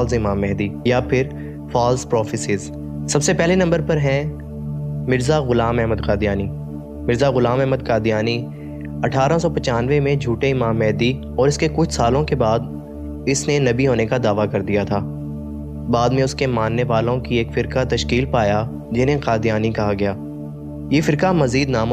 False इमाम मेहदी या फिर फॉल्स प्रोफेसिस सबसे पहले नंबर पर हैं मिर्ज़ा ग़ुलाम अहमद कादियानी। मिर्ज़ा ग़ुलाम अहमद कादियानी अठारह में झूठे इमाम मेहदी और इसके कुछ सालों के बाद इसने नबी होने का दावा कर दिया था। बाद में उसके मानने वालों की एक फ़िरका तश्कील पाया, जिन्हें कादियानी कहा गया। ये फ़िरका मज़ीद नाम